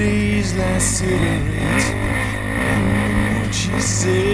Days last cigarettes. And she said.